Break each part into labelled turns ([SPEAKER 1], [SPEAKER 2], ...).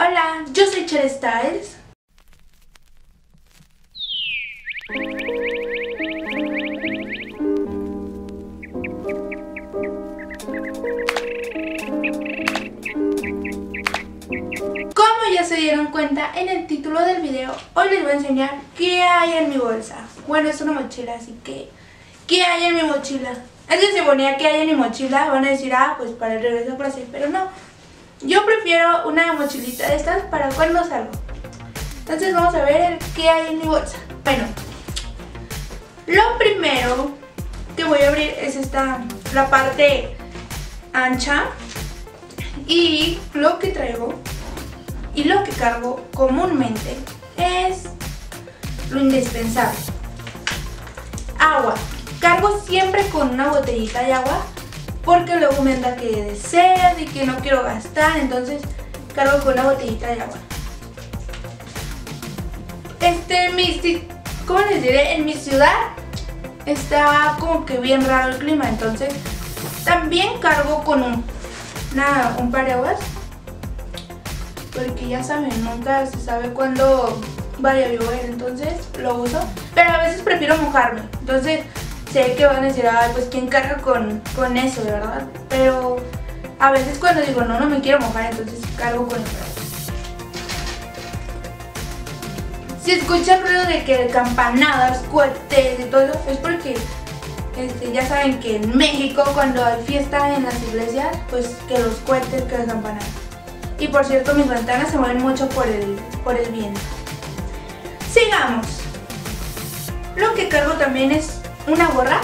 [SPEAKER 1] Hola, yo soy Cher Styles. Como ya se dieron cuenta en el título del video, hoy les voy a enseñar qué hay en mi bolsa. Bueno, es una mochila, así que ¿qué hay en mi mochila? Es que se ponía qué hay en mi mochila, van a decir, ah, pues para el regreso a Brasil, pero no. Yo prefiero una mochilita de estas para cuando salgo. Entonces vamos a ver qué hay en mi bolsa. Bueno, lo primero que voy a abrir es esta, la parte ancha. Y lo que traigo y lo que cargo comúnmente es lo indispensable. Agua. Cargo siempre con una botellita de agua porque luego me anda que de sed y que no quiero gastar, entonces cargo con una botellita de agua. Este, mi, ¿cómo les diré? En mi ciudad está como que bien raro el clima, entonces también cargo con un, una, un paraguas porque ya saben, nunca se sabe cuándo vaya a llover, entonces lo uso, pero a veces prefiero mojarme, entonces sé que van a decir, ay, pues quién carga con, con eso, ¿verdad? Pero a veces cuando digo, no, no me quiero mojar, entonces cargo con el Si escuchan ruido de que campanadas, cohetes y todo eso, es porque este, ya saben que en México cuando hay fiesta en las iglesias, pues que los cohetes, que las campanadas. Y por cierto, mis ventanas se mueven mucho por el, por el viento. Sigamos. Lo que cargo también es una gorra.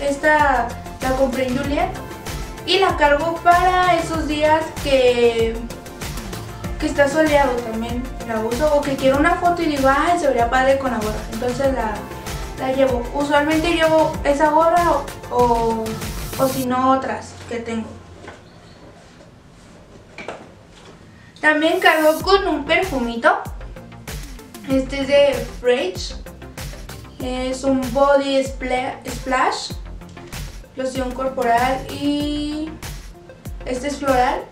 [SPEAKER 1] Esta la compré en Juliet. Y la cargo para esos días que, que está soleado también. La uso. O que quiero una foto y digo, ay, se vería padre con la gorra. Entonces la, la llevo. Usualmente llevo esa gorra o, o, si no otras que tengo. También cargo con un perfumito. Este es de Rage. Es un body splash, loción corporal y este es floral.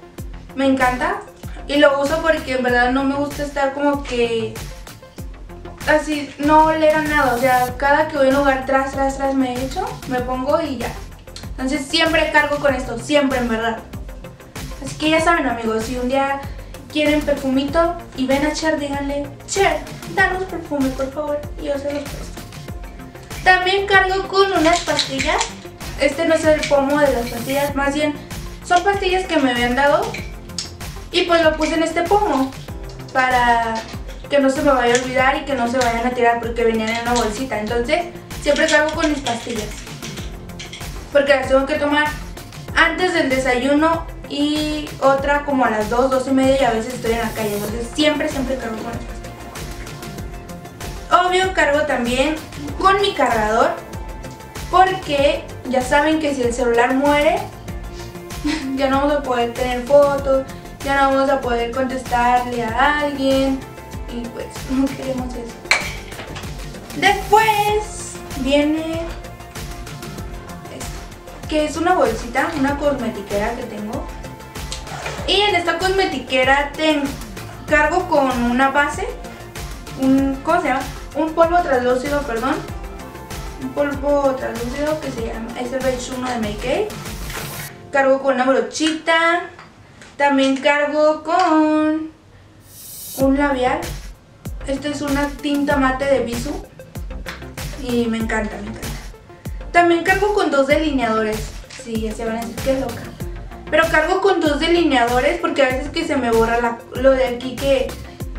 [SPEAKER 1] Me encanta y lo uso porque en verdad no me gusta estar como que así, no oler a nada. O sea, cada que voy a un lugar tras, tras, tras me echo, me pongo y ya. Entonces siempre cargo con esto, siempre en verdad. Así que ya saben amigos, si un día quieren perfumito y ven a Cher, díganle, Cher, danos perfume por favor y yo se los presto. También cargo con unas pastillas. Este no es el pomo de las pastillas, más bien son pastillas que me habían dado. Y pues lo puse en este pomo para que no se me vaya a olvidar y que no se vayan a tirar porque venían en una bolsita. Entonces siempre cargo con mis pastillas. Porque las tengo que tomar antes del desayuno y otra como a las 2, 2 y media y a veces estoy en la calle. Entonces siempre, siempre cargo con las pastillas. Obvio cargo también con mi cargador porque ya saben que si el celular muere ya no vamos a poder tener fotos, ya no vamos a poder contestarle a alguien y pues no queremos eso. Después viene esto, que es una bolsita, una cosmetiquera que tengo. Y en esta cosmetiquera tengo, cargo con una base, un, ¿cómo se llama? Un polvo translúcido, perdón. Un polvo translúcido que se llama, es el Beige 1 de Make Cargo con una brochita. También cargo con un labial. Esta es una tinta mate de Bisú. Y me encanta, me encanta. También cargo con dos delineadores. Sí, ya se van a decir que loca. Pero cargo con dos delineadores porque a veces que se me borra lo de aquí que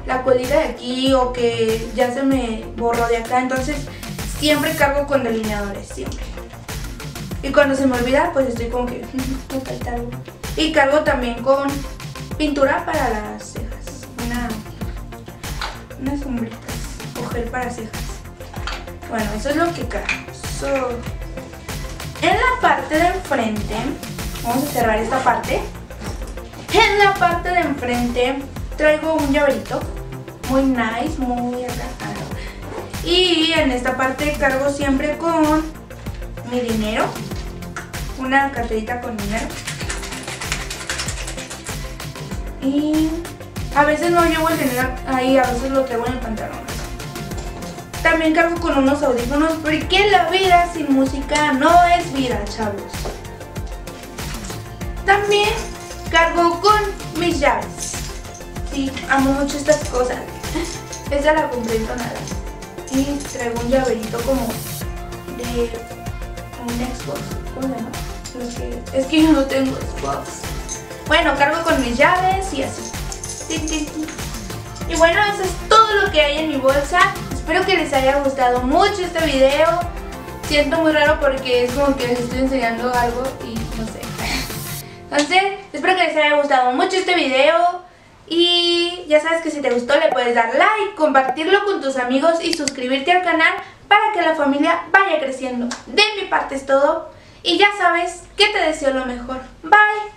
[SPEAKER 1] la colita de aquí o que ya se me borró de acá. Entonces siempre cargo con delineadores, siempre. Y cuando se me olvida, pues estoy como que me falta algo. Y cargo también con pintura para las cejas. Una, unas sombritas o gel para cejas. Bueno, eso es lo que cargo. en la parte de enfrente, vamos a cerrar esta parte. En la parte de enfrente traigo un llaverito muy nice, muy agradable. Y en esta parte cargo siempre con mi dinero, una carterita con dinero. Y A veces no llevo el celular ahí, a veces lo traigo en el pantalón. También cargo con unos audífonos porque la vida sin música no es vida, chavos. También cargo con mis llaves. Sí, amo mucho estas cosas. Esta la compré en tonada. Y traigo un llaverito como de un Xbox. ¿Cómo se llama? es que yo no tengo Xbox. Bueno, cargo con mis llaves y así. Y bueno, eso es todo lo que hay en mi bolsa. Espero que les haya gustado mucho este video. Siento muy raro porque es como que les estoy enseñando algo y no sé. Entonces, espero que les haya gustado mucho este video. Y ya sabes que si te gustó le puedes dar like, compartirlo con tus amigos y suscribirte al canal para que la familia vaya creciendo. De mi parte es todo. Y ya sabes que te deseo lo mejor. Bye.